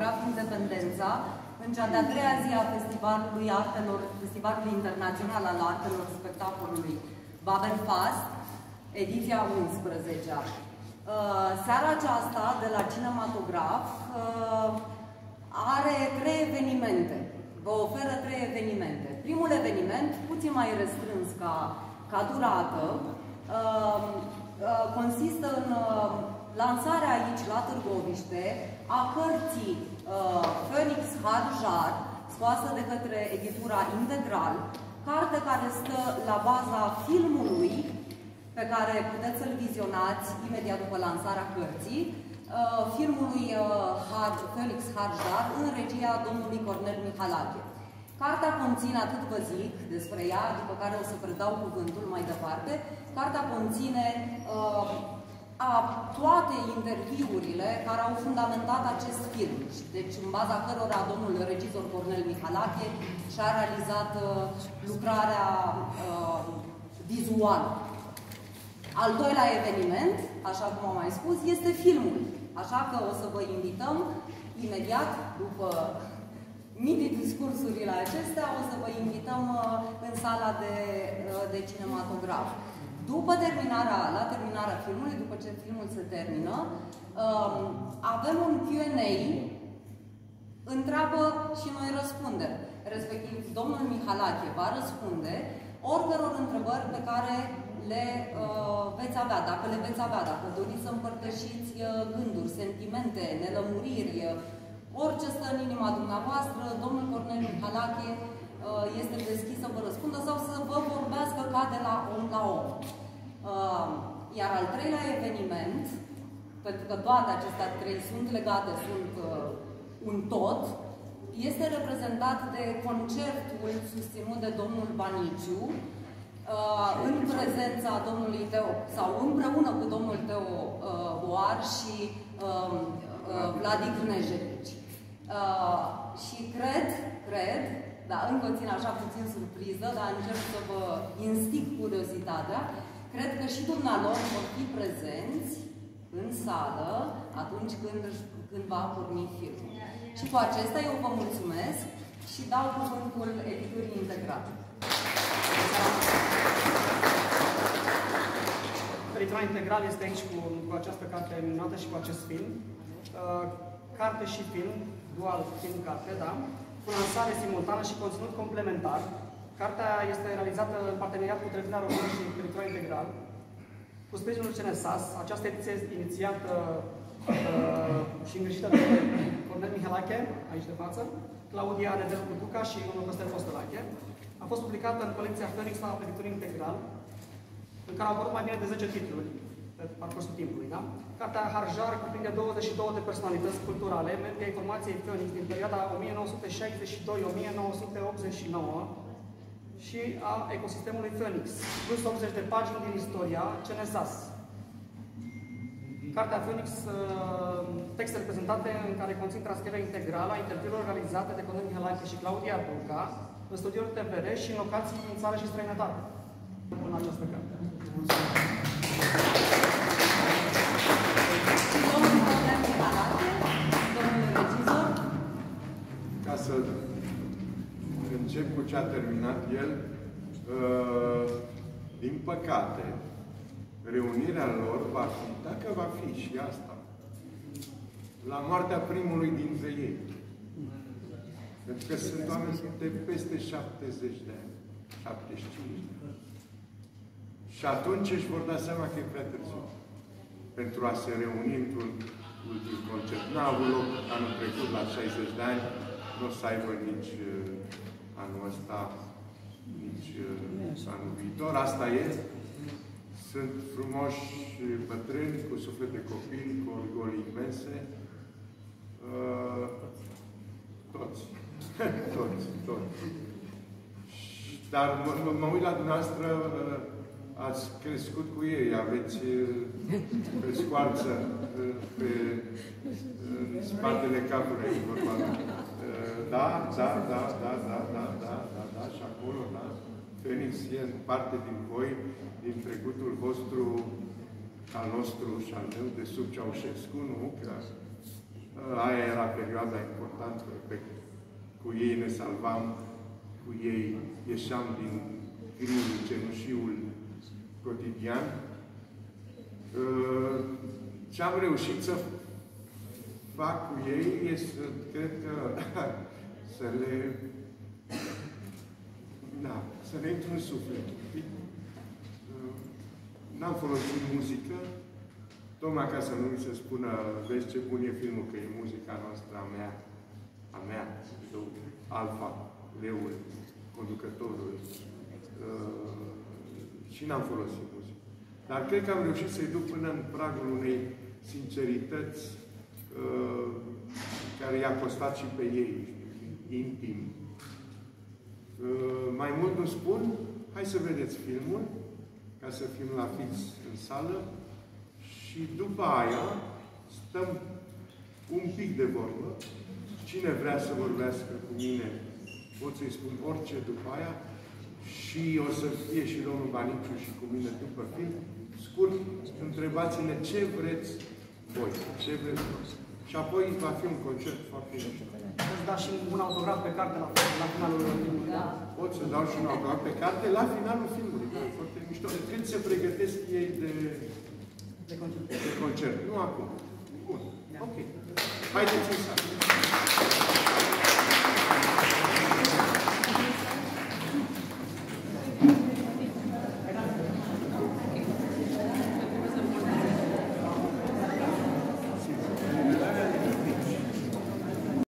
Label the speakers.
Speaker 1: Graf Independența, în cea de-a treia zi a Festivalului Artelor, Festivalului Internațional al Artelor Spectacolului Babel Fast, ediția 11 -a. Uh, seara aceasta de la Cinematograf uh, are trei evenimente. Vă oferă trei evenimente. Primul eveniment, puțin mai restrâns ca, ca durată, uh, consistă în lansarea aici, la Târgoviște, a cărții Phoenix Harjar, scoasă de către editura Integral, carte care stă la baza filmului pe care puteți să-l vizionați imediat după lansarea cărții, uh, filmului uh, Felix Harjar în regia domnului Cornel Mihalache. Cartea conține, atât vă zic despre ea, după care o să predau cuvântul mai departe, cartea conține uh, a toate interviurile care au fundamentat acest film. Deci, în baza cărora domnul regizor Cornel Mihalache și-a realizat uh, lucrarea uh, vizuală. Al doilea eveniment, așa cum am mai spus, este filmul. Așa că o să vă invităm imediat, după mini discursurile acestea, o să vă invităm uh, în sala de, uh, de cinematograf. După terminarea, la terminarea filmului, după ce filmul se termină, um, avem un Q&A, întreabă și noi răspundem. Respectiv, domnul Mihalache va răspunde oricăror întrebări pe care le uh, veți avea, dacă le veți avea, dacă doriți să împărtășiți uh, gânduri, sentimente, nelămuriri, uh, orice stă în inima dumneavoastră, domnul Cornel Mihalache uh, este deschis să vă răspundă sau să vă vorbească ca de la om la om. Uh, iar al treilea eveniment, pentru că toate acestea trei sunt legate, sunt uh, un tot, este reprezentat de concertul susținut de domnul Baniciu, uh, în prezența domnului Teo, sau împreună cu domnul Teo uh, Boar și um, uh, Vladic Nejerici. Uh, și cred, cred, da, încă țin așa puțin surpriză, dar încerc să vă instig curiozitatea, cred că și dumnealor vor fi prezenți în sală atunci când, când va porni filmul. Și cu acesta eu vă mulțumesc și dau cuvântul editurii integrate.
Speaker 2: Editura Integral este aici cu, cu această carte minunată și cu acest film. Uh, carte și film, dual film-carte, da? Cu lansare simultană și conținut complementar. Cartea este realizată în parteneriat cu Televiziunea Română și Editura Integral. Cu sprijinul CNSAS, această ediție inițiată uh, și îngrijită de Cornel Mihalache, aici de față, Claudia Nedel Cutuca și domnul Costel Postelache. A fost publicată în colecția Phoenix la Editura Integral în care au apărut mai bine de 10 titluri pe parcursul timpului. Da? Cartea Harjar cuprinde 22 de personalități culturale, media informației Phoenix din perioada 1962-1989 și a ecosistemului Phoenix, plus 80 de pagini din istoria CNSAS. Cartea Phoenix, uh, texte reprezentate în care conțin transcrierea integrală a interviurilor realizate de Cornel Mihalache și Claudia Burca în studioul TVR și în locații în țară și străinătate în această carte.
Speaker 3: Ca încep cu ce a terminat el, uh, din păcate, reunirea lor va fi, dacă va fi și asta, la moartea primului dintre ei. Pentru că sunt oameni de peste 70 de ani, 75 de ani. Și atunci își vor da seama că e prea târziu pentru a se reuni într-un ultim concert. N-a avut loc anul trecut, la 60 de ani, nu o să aibă nici uh, anul ăsta, nici uh, anul viitor. Asta e. Sunt frumoși bătrâni, cu suflet de copil, cu orgolii imense. Uh, toți. toți, toți. Dar mă, mă uit la dumneavoastră uh, ați crescut cu ei, aveți pe scoarță, pe în spatele capului, vorba. Da, da, da, da, da, da, da, da, da, și acolo, da. Phoenix e parte din voi, din trecutul vostru, al nostru și al meu, de sub Ceaușescu, nu? Că aia era perioada importantă, pe, cu ei ne salvam, cu ei ieșeam din griul, cenușiul cotidian. Uh, ce am reușit să fac cu ei este, cred că, să le da, să ne intru în suflet. Uh, n-am folosit muzică, tocmai ca să nu mi se spună, vezi ce bun e filmul, că e muzica noastră, a mea, a mea, Alfa, Leul, conducătorul. Uh, și n-am folosit muzică. Dar cred că am reușit să-i duc până în pragul unei sincerități uh, care i-a costat și pe ei, intim. Uh, mai mult nu spun, hai să vedeți filmul, ca să fim la fix în sală, și după aia stăm un pic de vorbă. Cine vrea să vorbească cu mine, pot să-i spun orice după aia și o să fie și domnul Baniciu și cu mine după film. Scurt, întrebați-ne ce vreți voi, ce vreți voi. Și apoi va fi un concert foarte mișto.
Speaker 2: Poți da și un autograf pe carte la, la finalul filmului, da?
Speaker 3: Pot să dau și un autograf pe carte la finalul filmului. Da, foarte mișto. Când se pregătesc ei de,
Speaker 2: De concert.
Speaker 3: de concert. Nu acum. Bun. Ok. Haideți în sală.